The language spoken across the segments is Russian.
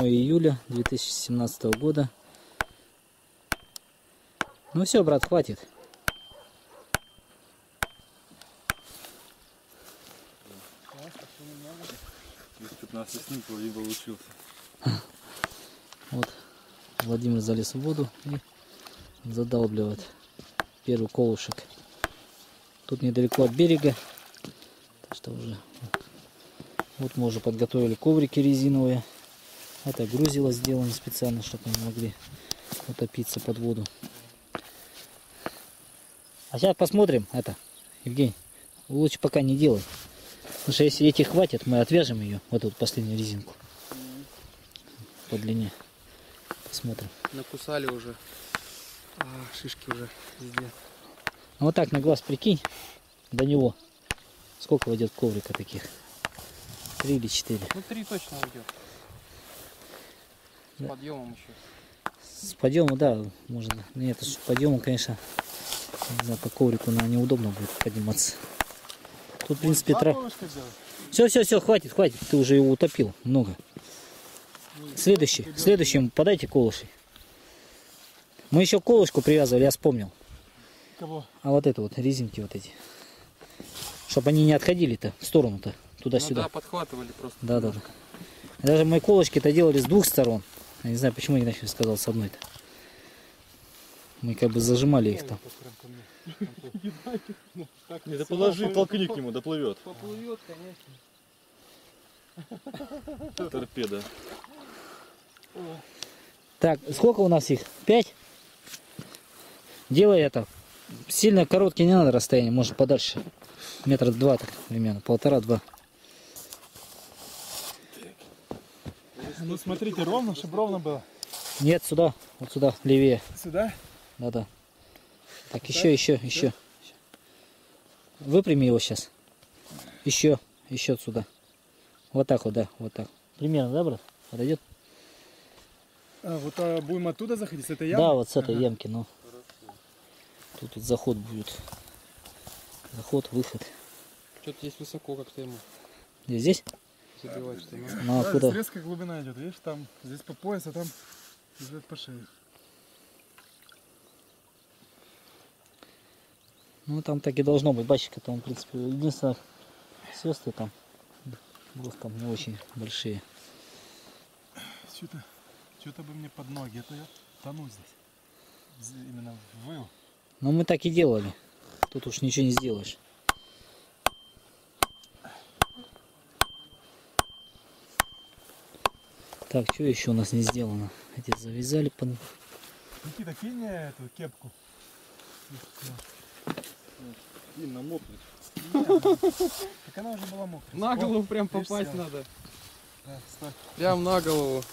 июля 2017 года. Ну все, брат, хватит. Из 15 снимков и получился. Вот Владимир залез в воду и задалбливает первый колышек. Тут недалеко от берега. Так что уже вот мы уже подготовили коврики резиновые. Это грузило сделано специально, чтобы они могли утопиться под воду. А сейчас посмотрим это, Евгений. Лучше пока не делай. Потому что если этих хватит, мы отвяжем ее, вот эту последнюю резинку. По длине. Посмотрим. Накусали уже. А, шишки уже везде. Ну вот так на глаз прикинь, до него. Сколько войдет коврика таких? Три или четыре. Ну три точно уйдет. Да. подъемом еще. С подъема, да, можно. Нет, с подъемом, конечно, не знаю, по коврику на неудобно будет подниматься. Тут, в принципе, трав... Все, все, все, хватит, хватит. Ты уже его утопил много. Следующий, следующим подайте колыши. Мы еще колышку привязывали, я вспомнил. Кого? А вот это вот, резинки вот эти. Чтобы они не отходили-то в сторону-то, Ну туда-сюда. да, подхватывали просто. Да, да, да. Даже мои колышки-то делали с двух сторон. Я не знаю, почему Игнатьев сказал с одной-то. Мы как бы зажимали их там. Не, да положи, толкни к нему, доплывет. Поплывет, конечно. Торпеда. Так, сколько у нас их? Пять? Делай это. Сильно короткие не надо расстояние, может подальше. Метра два так примерно, полтора-два. Ну смотрите, ровно, чтобы ровно было. Нет, сюда, вот сюда, левее. Сюда? Да-да. Так, еще, еще, еще. Выпрями его сейчас. Еще, еще сюда. Вот так вот, да, вот так. Примерно, да, брат? Подойдет? А, вот а, будем оттуда заходить, с этой Да, ямы? вот с этой Ага. ямки, ну. Тут вот заход будет. Заход, выход. Что-то здесь высоко как-то ему здесь? Забивать, что ли. Ну, а Да, куда? здесь резкая глубина идет, видишь, там, здесь по пояс, а там идет по шее. Ну, там так и должно быть. Бачка там, в принципе, единственное, сестры там, просто там не очень большие. Что-то, что-то бы мне под ноги, это я тону здесь. Именно выл. Но мы так и делали. Тут уж ничего не сделаешь. Так, что еще у нас не сделано? Эти завязали под... Никита, кинь эту кепку. И намокнет. Так она уже была мокрая. На голову прям попасть надо. Прям на голову.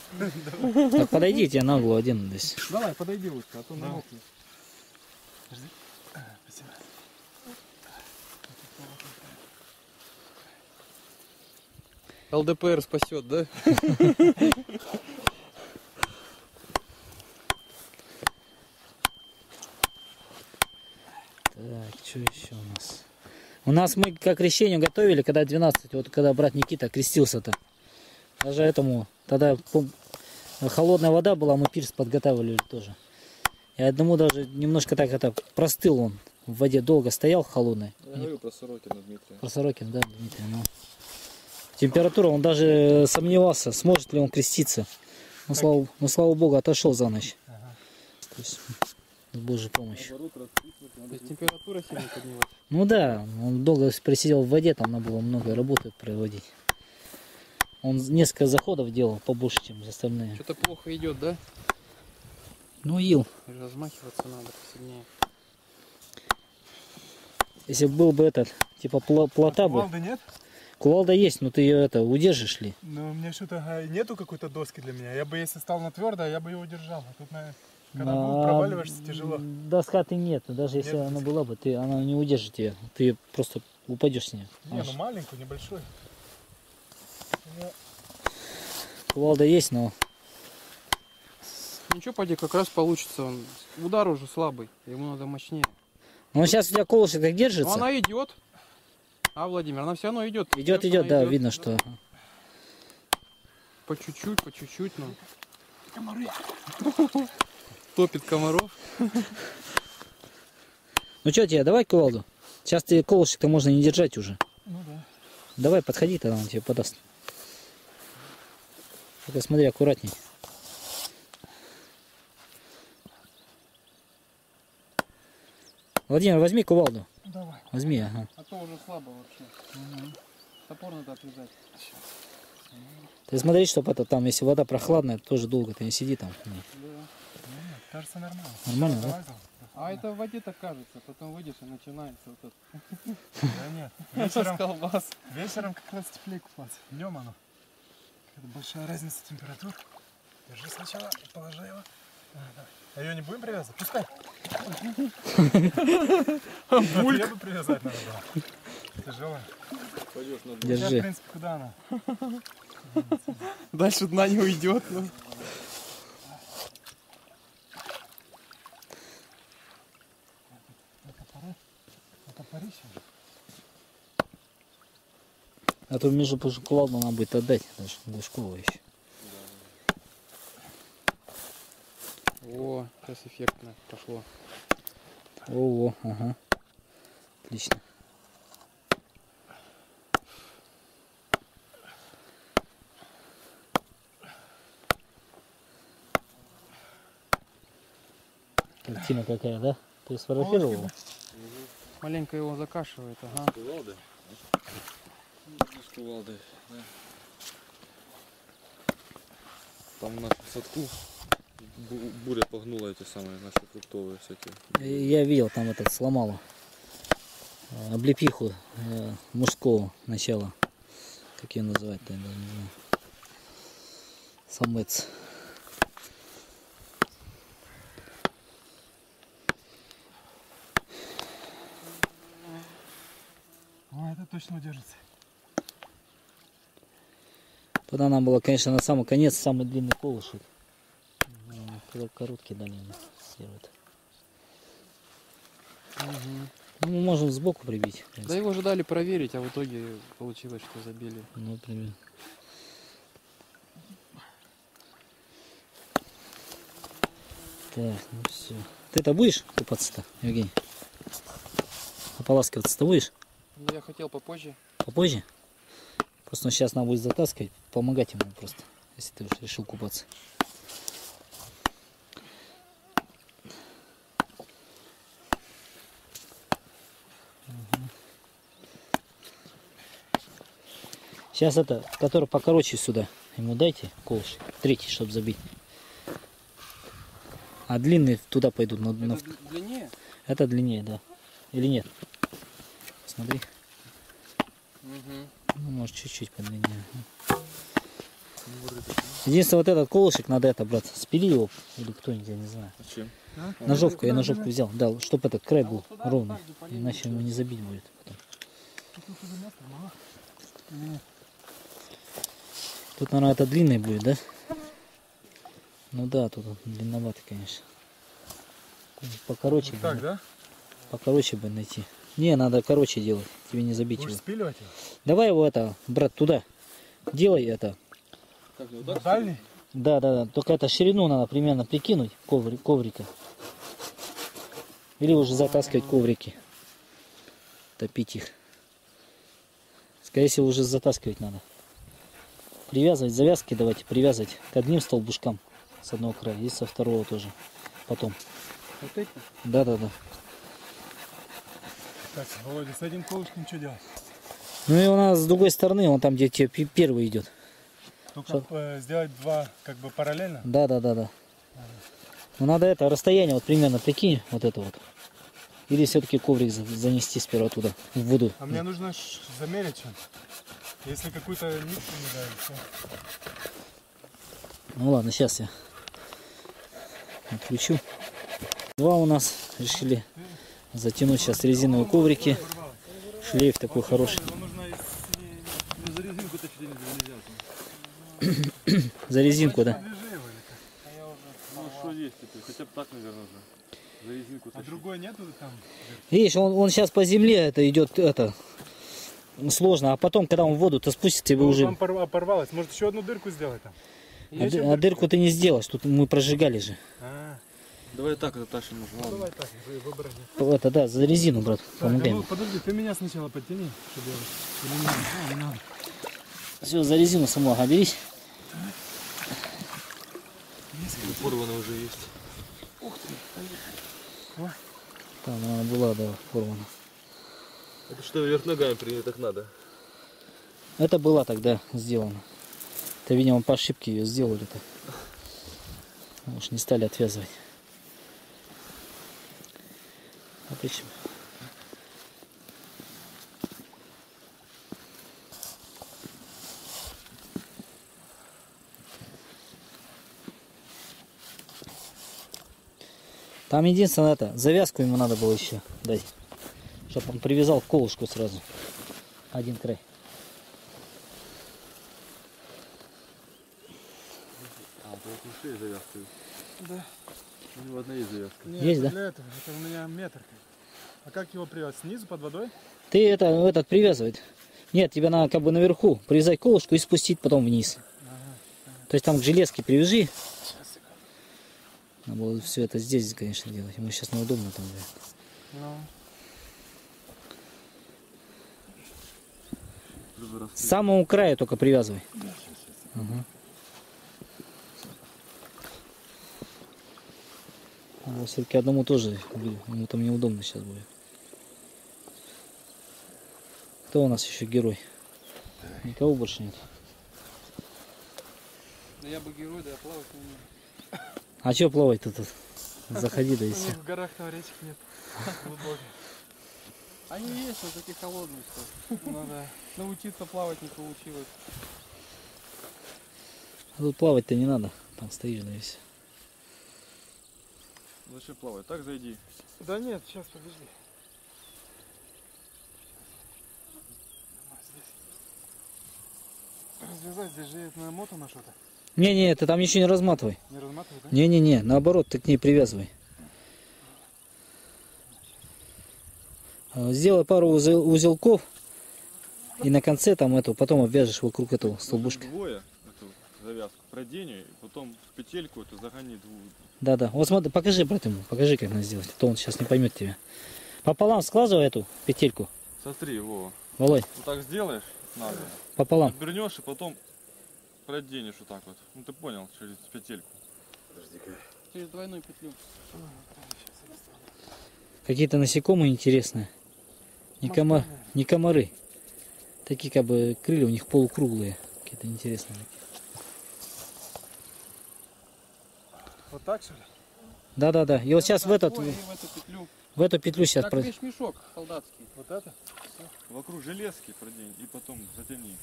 Так, подойдите, я нагло один здесь. Давай, подойди лучше, а то намокнет. А, спасибо. ЛДПР спасет, да? Так, что еще у нас? У нас мы как крещению готовили, когда 12, вот когда брат Никита крестился-то. Даже этому, тогда холодная вода была, мы пирс подготавливали тоже. И одному даже немножко так это простыл он в воде, долго стоял холодный. Я говорю про Сорокина Дмитрия. Про Сорокин, да, Дмитрий, ну. Температура, он даже сомневался, сможет ли он креститься. Но, слава, но слава богу, отошел за ночь. То есть, с Божьей помощью. То есть температура сильно поднялась. Ну да, он долго просидел в воде, там надо было много работы проводить. Он несколько заходов делал побольше, чем остальные. Что-то плохо идет, да? Ну, ил. Размахиваться надо посильнее. Если был бы этот, типа плота бы. Кувалды нет? Кувалда есть, но ты ее это удержишь ли? Ну, у меня что-то а, нету какой-то доски для меня. Я бы, если стал на твердо, я бы ее удержал. А тут, на, когда А, проваливаешься, тяжело. Доска ты нет, даже если Нет она доски. была бы, ты, она не удержит тебя. Ты просто упадешь с нее. Не, ну маленькую, небольшой. У меня Кувалда есть, но Ничего, поди, как раз получится. Он... Удар уже слабый, ему надо мощнее. но сейчас у тебя колышек так Но держится. она идет. А, Владимир, она все равно идет. Идет, идет, да, видно, что. по чуть-чуть, по чуть-чуть, но... Топит комаров. Ну что тебе, давай кувалду. Сейчас тебе колышек-то можно не держать уже. Ну да. Давай, подходи, тогда он тебе подаст. Только смотри, аккуратней. Владимир, возьми кувалду. Давай. Возьми, ага. А то уже слабо вообще. Топор надо отрезать. Ты смотри, чтобы это там, если вода прохладная, тоже долго ты не сиди там. Ну, нет, кажется нормально. Нормально, да? А это в воде так кажется, потом выйдешь и начинается вот Да нет. это Вечером, колбас. вечером как раз теплее купаться. Днем оно. Это большая разница температур. Держи сначала, положи его. А, давай. А ее не будем привязывать? Пускай. Я бы привязать надо было. Тяжелая. Пойдешь на Хотя, в Держи. принципе, куда она? Дальше дна не уйдет. уже. А то между прочим кувалду надо будет отдать. Даже Глушкову еще. О, сейчас эффектно пошло. О, ага. Отлично. Картина какая, да? Ты сфотографировал? его? Маленько его закашивает, ага. Кувалды. Кувалды. да. Там нашем садку буря погнула эти самые наши фруктовые всякие. Я видел, там этот сломало. э, Облепиху э, мужского начала. Как ее называть-то, я даже не знаю. Самец. О, это точно удержится. Туда нам было, конечно, на самый конец самый длинный колышек. Короткий дали ему сделать. Ну, мы можем сбоку прибить. Да его же дали проверить, а в итоге получилось, что забили. Ну, примерно. Так, ну все. Ты-то будешь купаться-то, Евгений? Ополаскиваться-то будешь? Ну, я хотел попозже. Попозже? Просто сейчас нам будет затаскивать, помогать ему просто, если ты уж решил купаться. Сейчас это, который покороче сюда, ему дайте колышек, третий, чтобы забить. А длинные туда пойдут, на, на- Это д- длиннее? это длиннее, да. Или нет? Смотри. Угу. Ну, может, чуть-чуть подлиннее. Единственное, вот этот колышек надо это, брат, спили его, или кто-нибудь, я не знаю. Зачем? Ножовку, я ножовку взял, да, чтобы этот край был ровный, иначе ему не забить будет потом. Тут, наверное, это длинный будет, да? Ну да, тут он длинноватый, конечно. Покороче, бы, Так, да? покороче бы найти. Не, надо короче делать, тебе не забить Будешь его. спиливать его? Давай его это, брат, туда. Делай это. Как, ну На дальний? Да, да, да. Только это ширину надо примерно прикинуть коври- коврика. Или уже затаскивать коврики. Топить их. Скорее всего, уже затаскивать надо. Привязывать завязки давайте привязывать к одним столбушкам с одного края и со второго тоже. Потом. Вот эти? Да, да, да. Так, Володя, с этим колышком что делать? Ну и у нас с другой стороны, он там, где тебе первый идет. Только э, сделать два как бы параллельно? Да, да, да, да. Ну надо это расстояние вот примерно прикинь, вот это вот. Или все-таки коврик за- занести сперва туда, в воду. А мне нужно замерить что Если какую-то нитку не дали, все. Ну ладно, сейчас я отключу. Два у нас решили затянуть сейчас резиновые коврики. Шлейф такой хороший. за резинку да. Как? Ну что есть теперь? Хотя бы так, наверное, уже. За резинку А другой нету там? Видишь, он, он сейчас по земле это идет это сложно. А потом, когда он в воду, то спустит тебе Ну, уже... Там порва- порвалось. Может еще одну дырку сделать там? А, ды- а дырку ты не сделаешь, тут мы прожигали же. А, Давай так это Таша нужно. ну давай так, вы- выбрали. Это да, за резину, брат, Так, помогай а ну, подожди, ты меня сначала подтяни, чтобы не надо? А, не надо. Все, за резину самого берись. Порвано уже есть. Там она была, да, порвана. Это что, вверх ногами принять так надо? Это была тогда сделано. Это, видимо, по ошибке ее сделали-то. Уж не стали отвязывать. Почему? Там единственное это, завязку ему надо было еще дать. Чтобы он привязал колышку сразу. Один край. А, вот ушли завязка. Да. У него одна есть завязка. Нет, Есть, да? для этого. Это у меня метр. А как его привязать? Снизу под водой? Ты это, этот привязывает. Нет, тебе надо как бы наверху привязать колышку и спустить потом вниз. То есть там к железке привяжи. Надо было все это здесь, конечно, делать. Ему сейчас неудобно там. Ну. Первый раз. С самого края только привязывай. Ага. А все-таки одному тоже, ему там неудобно сейчас будет. Кто у нас еще герой? Никого больше нет. Да я бы герой, да я плавать не умею. А что плавать тут? Заходи, да и все. в горах там речек нет. Они есть, но такие холодные, Ну да. Научиться плавать не получилось. А тут плавать-то не надо. Там стоишь, и все. Зачем плавать? Так зайди. Да нет, сейчас подожди. Развязать, здесь же это намотано что-то. Не-не, ты там ничего не разматывай. Не разматывай, да? Не-не-не, наоборот, ты к ней привязывай. А, Сделай пару узел- узелков и на конце там эту, потом обвяжешь вокруг этого столбушка. Двое эту завязку продень и потом в петельку эту загони дву- Да-да. Вот смотри, покажи, брат, ему, покажи, как надо сделать. А то он сейчас не поймет тебя. Пополам складывай эту петельку. Смотри, Вова. Володь, Вот так сделаешь, надо. пополам. Отвернешь и потом проденешь вот так вот. Ну ты понял, через петельку. Через двойную петлю. Какие-то насекомые интересные. Не, кома- не комары. Такие как бы крылья у них полукруглые. Какие-то интересные. Вот так что ли? Да-да-да. И вот сейчас в, этот, в эту петлю. в эту петлю сейчас... Как про- вещмешок солдатский. Вот это? Вокруг железки продень и потом затяни.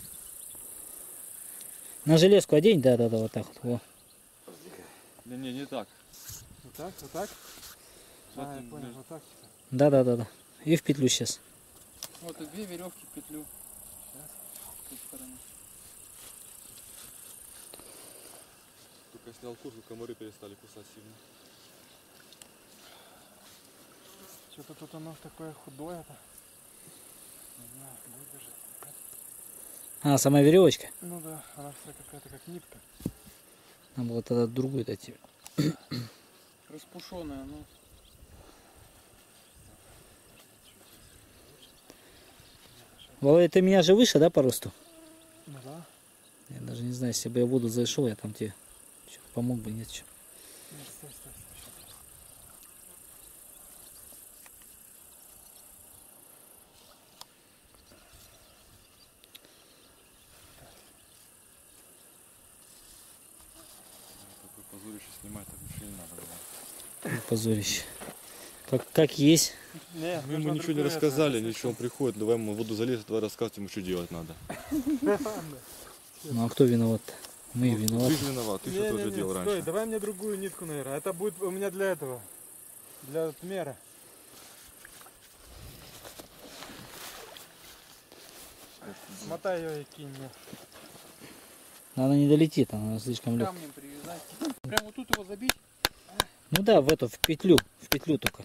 На железку одень, да-да-да, вот так вот. Во. Не, не, не так. Вот так, вот так? Вот А, я он, понял, вот так. типа. Да-да-да-да. И в петлю сейчас. Вот и две веревки в петлю. Стороны. Только снял куртку, комары перестали кусать сильно. Что-то тут оно такое худое-то. Не знаю, будет даже. А, сама веревочка. Ну да, она вся какая-то как нитка. Надо было тогда другую дать тебе. Распушенная, ну. Володя, ты меня же выше, да, по росту? Ну да. Я даже не знаю, если бы я в воду зашел, я там тебе что-то помог бы, нет. Такой позорище снимать, так вообще не надо было. Позорище. Как, как есть. Не, Мы ему ничего не рассказали, ничего, он приходит, давай ему в воду залезет, давай рассказывать ему, что делать надо. Ну а кто виноват? Мы Ну, виноваты. Ты виноват, ты Не, что не, тоже не, делал стой, раньше. давай мне другую нитку, наверное. Это будет у меня для этого. Для отмера. Смотай ее и кинь мне. Она не долетит, она слишком легкая. Камнем привязать. Прям вот тут его забить. Ну да, в эту, в петлю. В петлю только.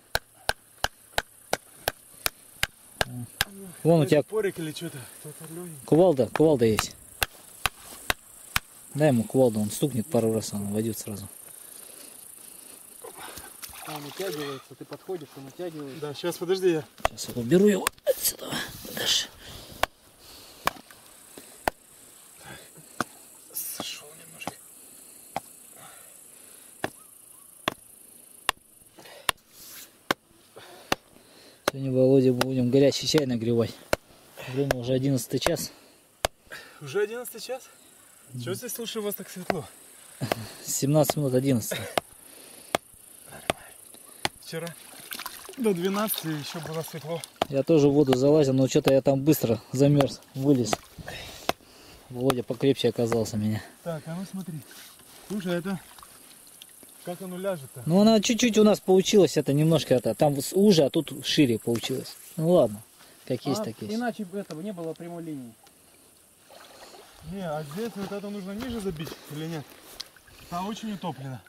Вон у тебя Порик или что-то. Кувалда, кувалда есть. Дай ему кувалду, он стукнет пару раз, он войдет сразу. Он натягивается, ты подходишь, он натягивается. Да, сейчас подожди я. Сейчас я уберу его отсюда. Дальше. Сегодня, Володя, будем горячий чай нагревать. Время уже 11 час. Уже 11 час? Чего здесь, слушай, у вас так светло? 17 минут 11. Вчера до 12 еще было светло. Я тоже в воду залазил, но что-то я там быстро замерз, вылез. Володя покрепче оказался меня. Так, а ну смотри. Слушай, это... Как оно ляжет-то? Ну она чуть-чуть у нас получилось, это немножко это, там уже, а тут шире получилось. Ну ладно, как есть, А, так есть. Иначе бы этого не было прямой линии. Не, а здесь вот это нужно ниже забить или нет? Там очень утоплено.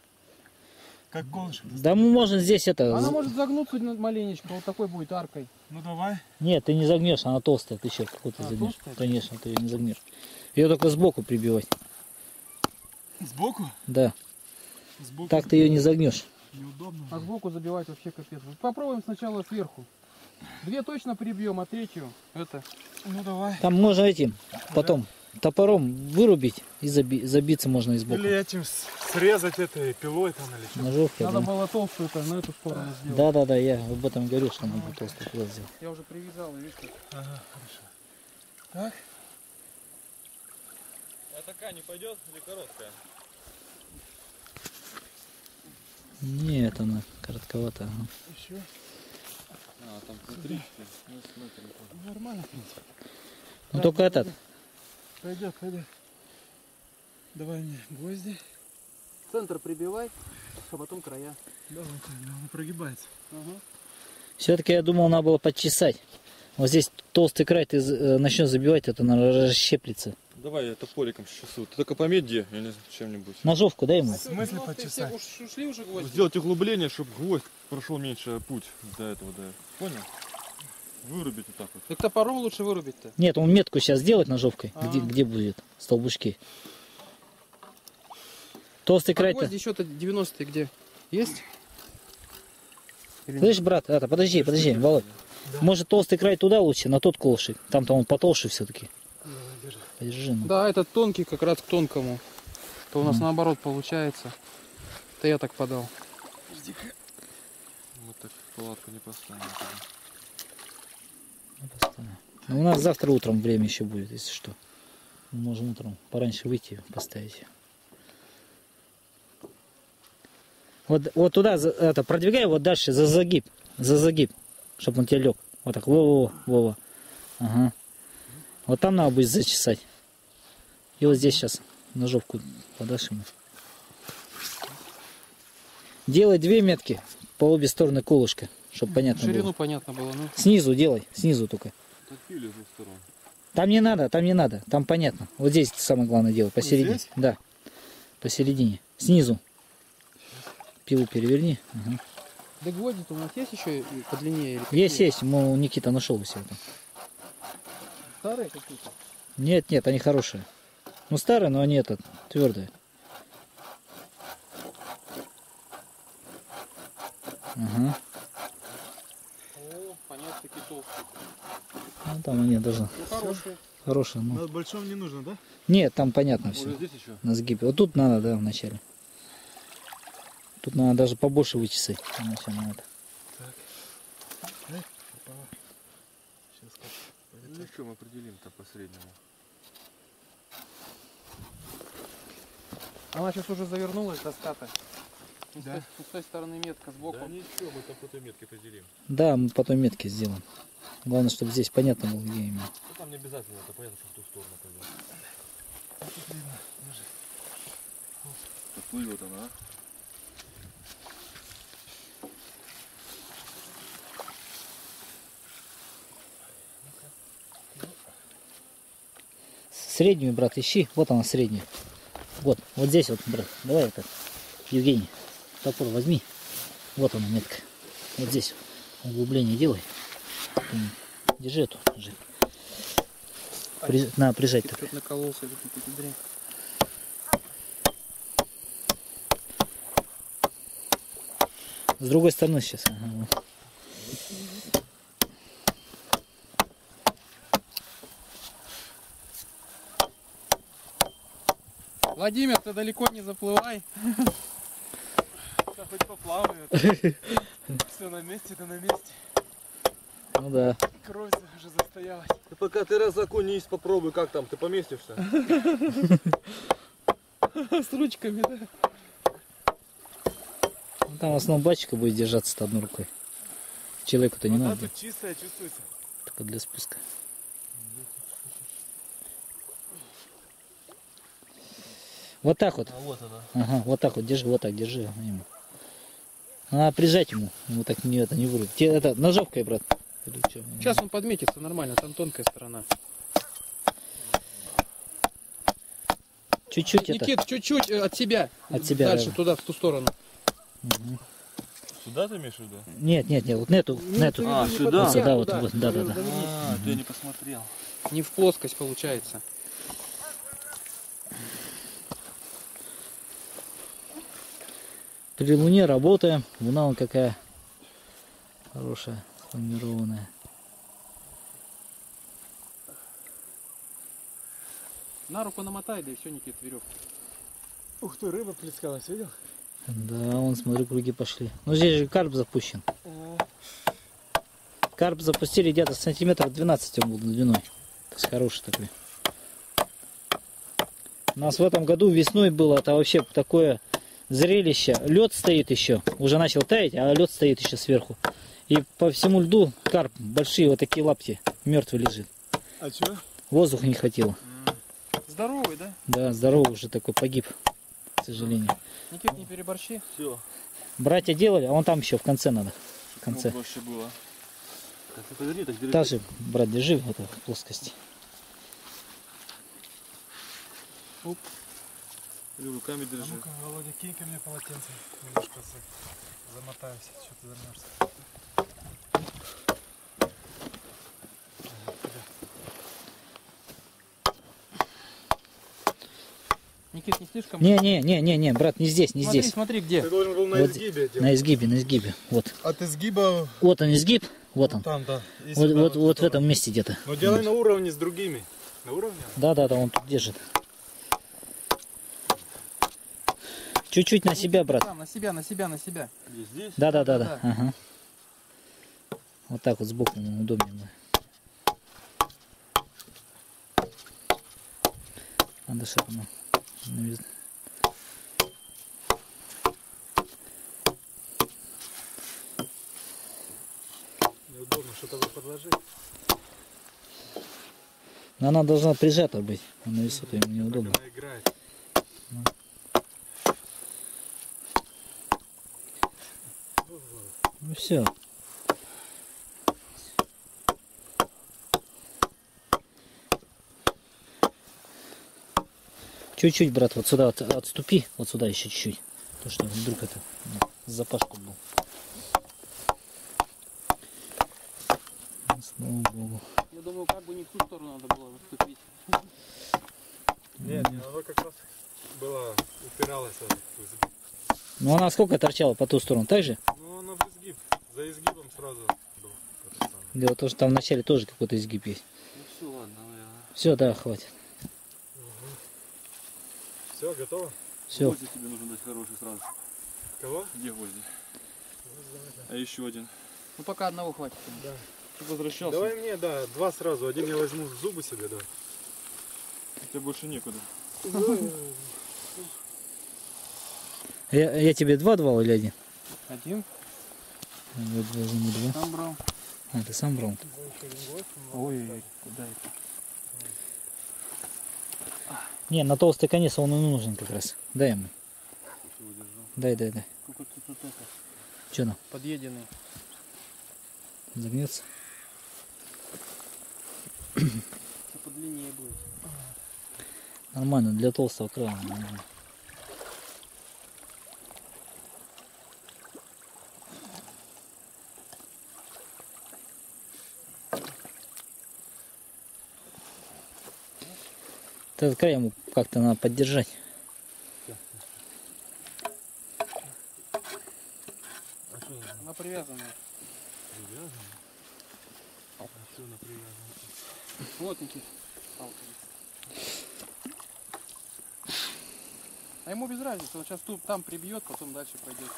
Как колышек. Да мы можем здесь это... Она может загнуться маленечко, вот такой будет аркой. Ну давай. Нет, ты не загнешь, она толстая, ты что, какой ты А, загнешь? толстая? Конечно, ты ее не загнешь. Ее только сбоку прибивать. Сбоку? Да, Сбоку. так ты ее не загнешь. Неудобно. А сбоку забивать вообще капец. Вот Попробуем сначала сверху. Две точно прибьем, а третью это. Ну давай. Там можно этим, потом топором вырубить и заби- забиться можно и сбоку. Или этим срезать этой пилой там или что. Ножовкой, Надо да. было толстую это на эту сторону сделать. Да, да, да, я об этом говорю, что надо толстый туда сделать. Я уже привязал, видишь как. Ага, хорошо. Так? А такая не пойдет или короткая? Нет, она коротковата. ага. Еще. А, там смотрички. Ну, смотри. Нормально, в принципе. Ну Да, только да, этот. Пойдет, пойдет. Давай мне гвозди. Центр прибивай, а потом края. Давай, он прогибается. Ага. все-таки я думал, надо было подчесать. Вот здесь толстый край, ты э, начнешь забивать, это наверное, расщеплется. Давай я топориком часу. Ты только помедь где, или чем-нибудь. Ножовку дай ему. В смысле Ну, почесать? ушли уже гвозди? Сделать углубление, чтобы гвоздь прошел меньше путь до этого, да. Понял? Вырубить вот так вот. Так топором лучше вырубить-то. Нет, он метку сейчас сделать ножовкой, А. где, где будет столбушки. Толстый А край-то. гвозди еще-то 90 где? Есть? Или? Слышь, брат, это, подожди, подожди, Володь. Может толстый край туда лучше, на тот колышек. Там-то он потолще все-таки. Ну. Да, этот тонкий как раз к тонкому. То у нас наоборот получается. Это я так подал. Вот так палатку не поставим. Поставим. Ну, у нас завтра утром время еще будет, если что. Мы можем утром пораньше выйти поставить. Вот, вот туда, это, продвигай вот дальше, за загиб. За загиб, чтобы он тебе лег. Вот так, во-во-во, во-во. Ага. Вот там надо будет зачесать. И вот здесь сейчас ножовку подашь ему. Делай две метки по обе стороны колышка, чтобы понятно Ширину было. понятно было, ну. Снизу делай, снизу только. Там не надо, там не надо, там понятно. Вот здесь самое главное дело, посередине. здесь? Да, посередине, снизу. Пилу переверни. Ага. Да гвозди-то у нас есть еще подлиннее? Или Есть, есть, Мо- Никита нашел у себя там. Старые какие-то? Нет, нет, они хорошие. Ну старые, но они это, твердые. Ага. О, понятно, такие толстые. Ну там они даже Ну, хорошие. хорошие. Ну. На большом не нужно, да? Нет, там понятно все. Может здесь еще? На сгибе. Вот тут надо, да, вначале. Тут надо даже побольше вычесать. Иначе надо. Сейчас как. Ну что, мы определим-то по среднему. Она сейчас уже завернулась доска-то. И С, Да. той, с той стороны метка сбоку. Да ничего, мы там по той метке определим. Да, мы потом метки сделаем. Главное, чтобы здесь понятно было, где именно. Ну там не обязательно, это понятно, что в ту сторону пойдет. Такой вот она, а? Среднюю, брат, ищи. Вот она средняя. Вот, вот здесь вот, брат. Давай это. Евгений, топор возьми. Вот она метка. Вот здесь углубление делай. Держи эту. Держи. При- На, прижать так. Накололся. С другой стороны сейчас. Ага, Владимир, ты далеко не заплывай. Да хоть поплаваю. Все на месте, да на месте. Ну да. Кровь уже застоялась. Ты пока ты раз окунись, попробуй, как там, ты поместишься? С ручками, да? Ну, Там в основном батчика будет держаться одной рукой. Человеку-то не надо. тут чистая, чувствуется. Только для спуска. Вот так вот. А вот она. Ага, вот так вот держи, вот так держи ему. Надо прижать ему. Ему так не это не вырвет. Тебе это ножовкой, брат. Сейчас он подметится нормально, там тонкая сторона. Чуть-чуть это. Никит, чуть-чуть э, от себя. От себя, Дальше, да. туда, в ту сторону. Мгм. Сюда ты имеешь в виду? Нет, нет, нет, вот на эту, на эту. А, сюда? Сюда, вот, вот, да, да, да. А, ты не посмотрел. Не в плоскость получается. При луне работаем. Луна вон какая хорошая, сформированная. На руку намотай, да и все, Никит, веревку. Ух ты, рыба плескалась, видел? Да, вон, смотрю, круги пошли. Ну, здесь же карп запущен. Карп запустили где-то сантиметров 12 он был длиной. То есть хороший такой. У нас в этом году весной было это вообще такое зрелище. Лед стоит еще. Уже начал таять, а лед стоит еще сверху. И по всему льду карп, большие вот такие лапти, мертвый лежит. А чё? Воздуха не хватило. Здоровый, да? Да, здоровый уже такой погиб, к сожалению. Никит, не переборщи. Все. Братья делали, а он там еще в конце надо. В конце. проще было. Так, ты подожди, так держи. Даже, брат, держи в этой плоскости. Или руками А держи. ну-ка, Володя, кинь ко мне полотенце. Немножко за- замотаюсь, что ты замерз. Никит, не слишком? Не, не, не, не, не, брат, не здесь, не смотри, здесь. смотри, где. Ты должен был на Вот изгибе делать. На изгибе, на изгибе. Вот. От изгиба Вот он изгиб, вот он. там, да. Вот, вот, в вот в этом месте где-то. Но делай на уровне с другими. На уровне? Да, да, да, он тут держит. Чуть-чуть на себя, брат. Там, на себя, на себя, на себя. Здесь? Да, да, да, Да. да. Ага. Вот так вот сбоку удобнее будет. Надо, чтобы оно навис- Неудобно что-то подложить. Но она должна прижата быть. А на высоту ему неудобно. Она играет. Все. Чуть-чуть, брат, вот сюда от- отступи, вот сюда еще чуть-чуть. То, что вдруг это ну, запашку был. Слава Богу. Я думаю, как бы не в ту сторону надо было выступить. Нет, не, она как раз была, упиралась. Ну она сколько торчала по ту сторону? Так же? Ну, она в изгиб. За изгибом сразу был. В том, что там вначале тоже какой-то изгиб есть. Ну все, ладно, наверное. Все, да, хватит. Все, готово? Все. Гвозди тебе нужно дать хороший сразу. Кого? Где гвозди? А еще один. Ну пока одного хватит. Чтобы возвращался. Давай мне, да, два сразу. Один я возьму в зубы себе, да. Тебе больше некуда. Я, я тебе два давал или один? Один. Вот возьму два. Там брал. А, ты сам брал. Ой, куда это? Не, на толстый конец он и нужен как раз. Дай ему. Дай, дай, дай. Ты тут это? Че там? Подъеденный. Загнется? Подлиннее будет. Нормально, для толстого крана. нормально. Этот край ему как-то надо поддержать. Она привязана. Вот, Никит. палка есть. А ему без разницы, он сейчас тут там прибьет, потом дальше пойдет.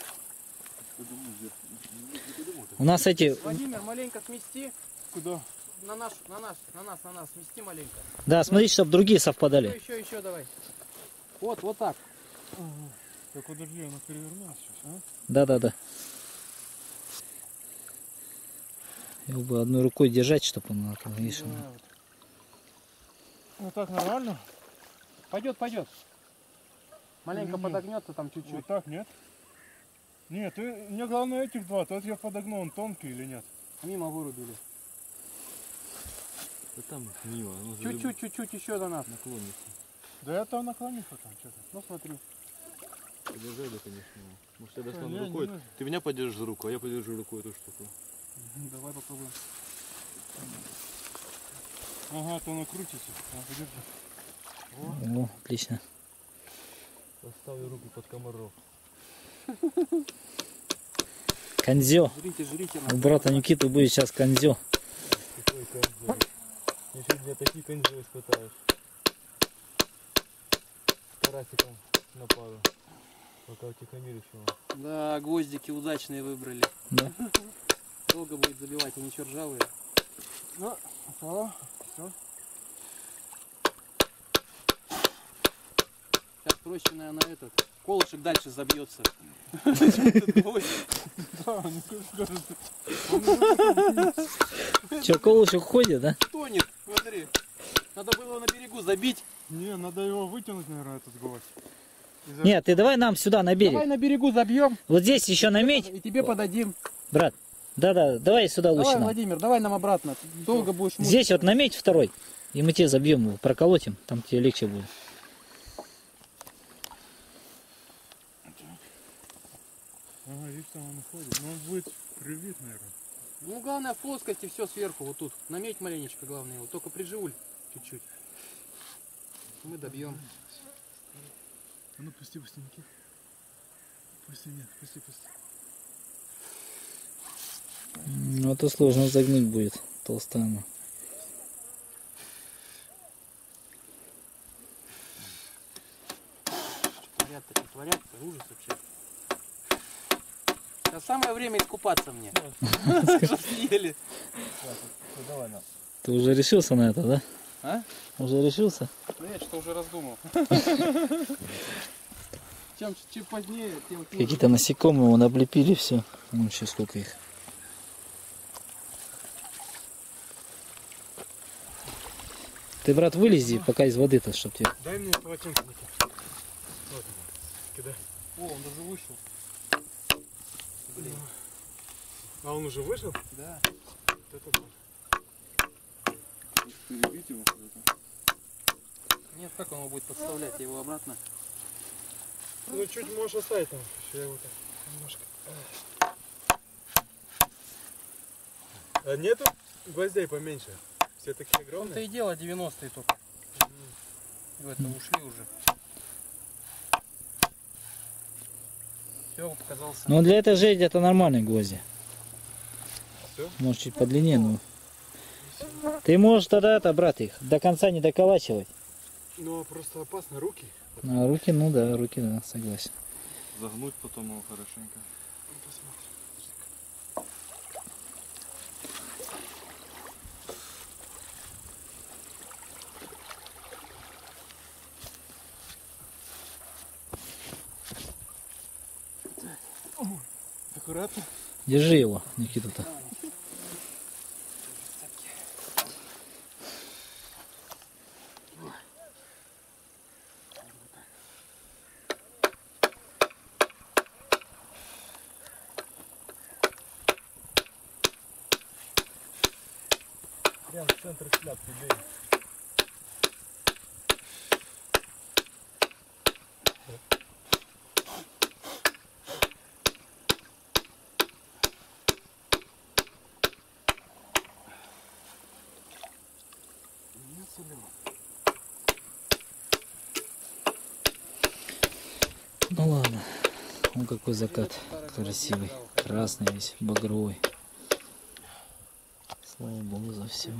У нас эти, Владимир, маленько смести. Куда? На наш, на наш, на нас, на нас, смести маленько. да, смотри, чтобы другие Еще, совпадали. еще, еще давай. Вот, вот так. Так подожди, она перевернулась сейчас, а? Да, да, да. Его бы одной рукой держать, чтобы он, то, видишь, Да, вот. Ну так нормально? Пойдет, пойдет. Маленько Не-не-не. подогнется там чуть-чуть. Вот так, нет? Нет, ты, мне главное этих два. Тот я подогнул, он тонкий или нет? Мимо вырубили. Да там мимо, оно же Чуть-чуть, чуть-чуть еще до нас. наклонится. Да это наклонился там что-то. Ну смотри. Подержали, конечно. Может, я Да достану не, не рукой. нужно. Ты меня подержишь за руку, а я подержу рукой эту штуку. Давай попробуем. Ага, то она крутится. Подержи. О, отлично. Поставлю руку под комаров. Конзё. Жрите, жрите. У брата Никиты будет сейчас конзё. Какой конзой. Еще для таких конзой испытаешь. С карасиком на пару. Пока утихомиришь Да, гвоздики удачные выбрали. Да. Долго будет забивать, они что ржавые. Ну, попало. Все. Сейчас проще, наверное, этот. Колышек дальше забьется. Ну. Че, колышек ходит, да? Тонет, смотри. Надо было его на берегу забить. Не, надо его вытянуть, наверное, этот гвоздь. Нет, ты давай нам сюда на Давай берег. на берегу забьем Вот здесь еще наметь, и тебе подадим. брат. Да-да, давай сюда лучше Давай, нам. Владимир, давай нам обратно. Долго будешь мучиться. Здесь вот наметь второй. И мы тебе забьем его, проколотим, там тебе легче будет. Ага, видишь, там он уходит. Но он будет привит, наверное. Ну, главное в плоскости все сверху, вот тут. Наметь маленечко, главное его. Только приживуль чуть-чуть. Мы добьем. А ну пусти, пусти, Никит. Пусти, нет, пусти, пусти. Ну, это сложно загнуть будет, толстая она. Творят-то, творят ужас вообще. Сейчас самое время искупаться мне. Съели. Ты уже решился на это, да? А? Уже решился? Ну я что-то уже раздумал. Чем, чем позднее, тем. Какие-то насекомые вон облепили все. Ну, еще сколько их. Ты, брат, вылези пока из воды-то, чтоб тебе. Дай мне полотенце. Вот. Кидай. О, он даже вышел. А он уже вышел? да. Вот это да. Перебить его куда-то. Нет, как он его будет подставлять? Я его обратно. Ну чуть можешь оставить там. Еще я его так немножко. А нету гвоздей поменьше? Все такие огромные? и дело 90-е только. В это ушли уже. Все, показался. Ну, для этой жеди это нормальные гвозди. Может, чуть подлиннее, но... Ты можешь тогда это, брат, их до конца не доколачивать. Ну а просто опасно, руки. А руки, ну да, руки, да, согласен. Загнуть потом его хорошенько. Ну, Аккуратно. Держи его, Никита-то. Прям в центр шляпки бей. Ну какой закат красивый. Красный весь, багровый. Слава Богу за все.